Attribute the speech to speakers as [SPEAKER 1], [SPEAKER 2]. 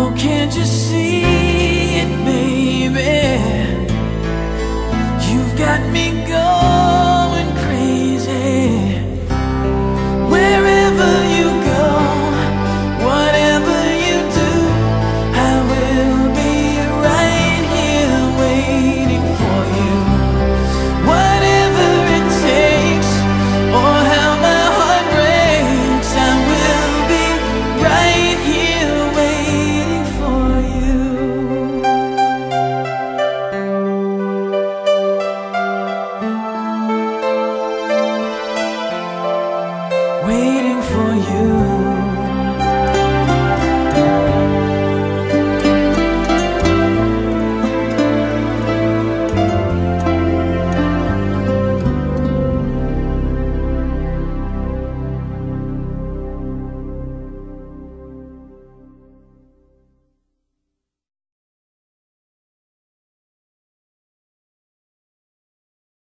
[SPEAKER 1] Oh, can't you see it, baby? You've got me going